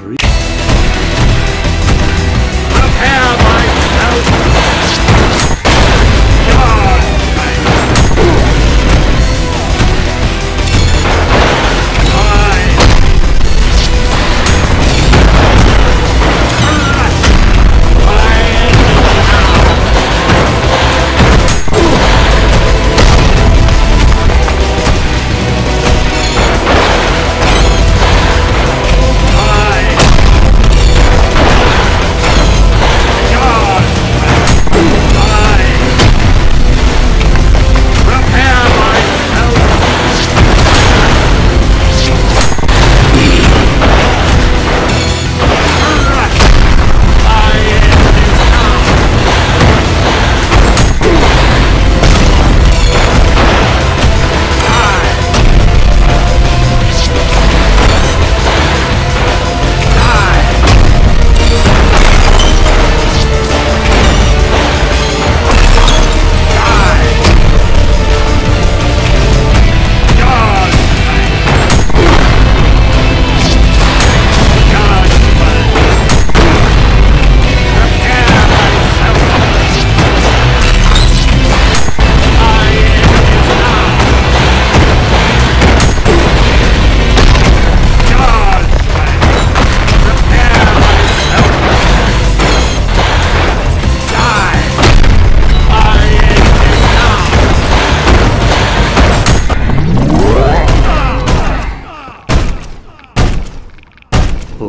free.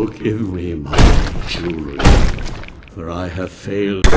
Forgive me, my children, for I have failed.